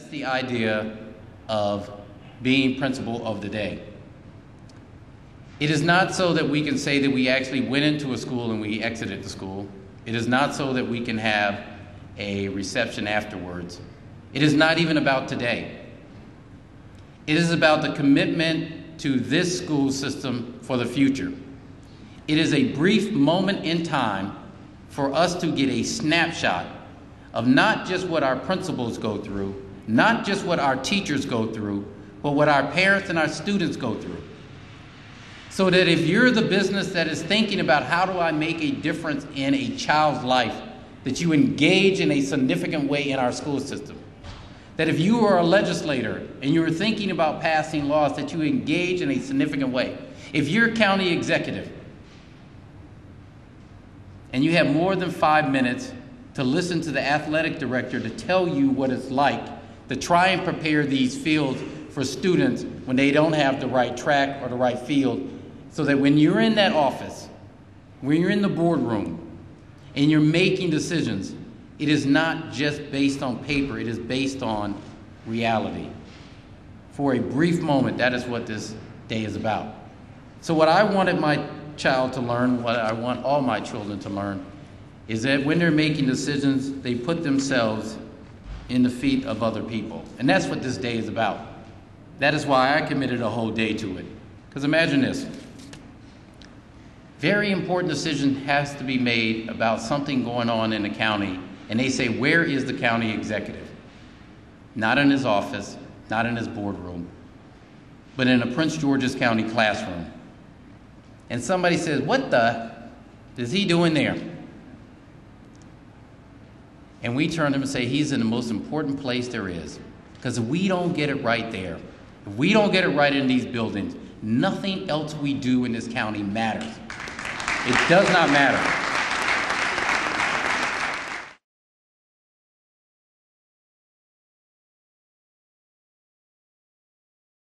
That's the idea of being principal of the day. It is not so that we can say that we actually went into a school and we exited the school. It is not so that we can have a reception afterwards. It is not even about today. It is about the commitment to this school system for the future. It is a brief moment in time for us to get a snapshot of not just what our principals go through, not just what our teachers go through, but what our parents and our students go through. So that if you're the business that is thinking about how do I make a difference in a child's life, that you engage in a significant way in our school system. That if you are a legislator and you're thinking about passing laws, that you engage in a significant way. If you're a county executive and you have more than five minutes to listen to the athletic director to tell you what it's like to try and prepare these fields for students when they don't have the right track or the right field, so that when you're in that office, when you're in the boardroom, and you're making decisions, it is not just based on paper, it is based on reality. For a brief moment, that is what this day is about. So, what I wanted my child to learn, what I want all my children to learn, is that when they're making decisions, they put themselves in the feet of other people. And that's what this day is about. That is why I committed a whole day to it. Because imagine this very important decision has to be made about something going on in the county, and they say, Where is the county executive? Not in his office, not in his boardroom, but in a Prince George's County classroom. And somebody says, What the is he doing there? And we turn to him and say, He's in the most important place there is. Because if we don't get it right there, if we don't get it right in these buildings, nothing else we do in this county matters. It does not matter.